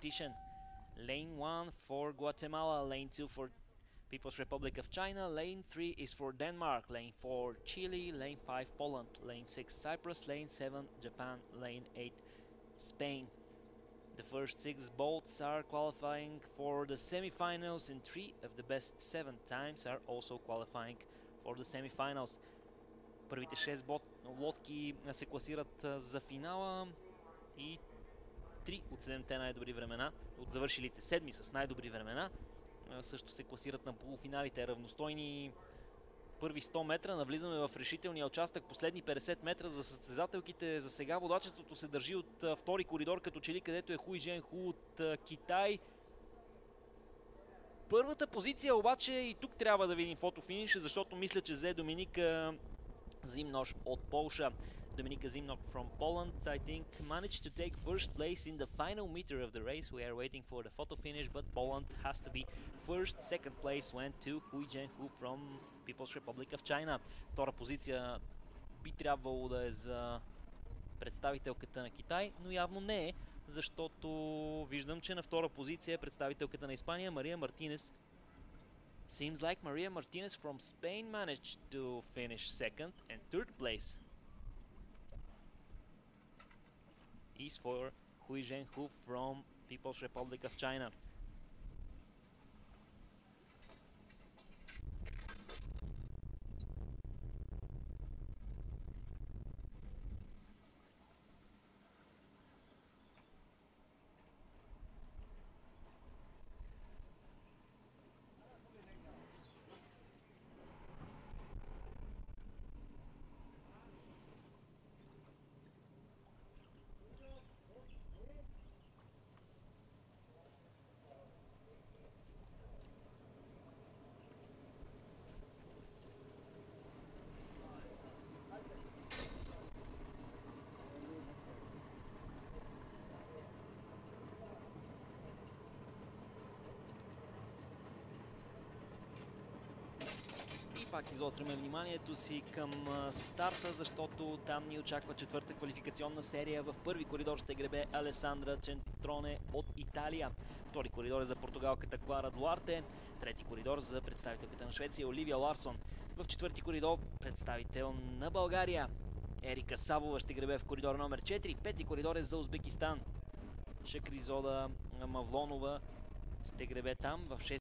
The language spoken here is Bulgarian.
competition. Lane 1 for Guatemala, lane 2 for People's Republic of China, lane 3 is for Denmark, lane 4 Chile, lane 5 Poland, lane 6 Cyprus, lane 7 Japan, lane 8 Spain. The first six boats are qualifying for the semifinals and three of the best seven times are also qualifying for the semifinals. Първите 6 бот, лодки се класират за финала и 3 от 7-те най-добри времена, от завършилите седми с най-добри времена, също се класират на полуфиналите. Равностойни първи 100 метра, навлизаме в решителния участък, последни 50 метра за състезателките. За сега водачеството се държи от втори коридор, като че ли където е Хуи Жен Ху от Китай. Първата позиция обаче и тук трябва да видим фотофиниша, защото мисля, че взе Доминика Зимнош от Полша. Dominika Zimnok from Poland, I think, managed to take first place in the final meter of the race. We are waiting for the photo finish, but Poland has to be first. Second place went to Hui Jianhu from People's Republic of China. Втора позиция би трябвало да е за представителката на Китай, но явно не е, защото виждам, че на втора позиция е представителката на Испания Мария Мартинес. Seems like Maria Martinez from Spain managed to finish second and third place is for Hui Zhenhu from People's Republic of China. Пак изостряме вниманието си към старта, защото там ни очаква четвърта квалификационна серия. В първи коридор ще гребе Алесандра Чентроне от Италия. Втори коридор е за португалката Клара Дуарте. Трети коридор за представителката на Швеция Оливия Ларсон. В четвърти коридор представител на България. Ерика Савова ще гребе в коридор номер 4. Пети коридор е за Узбекистан. Шакризода Мавлонова ще гребе там в 6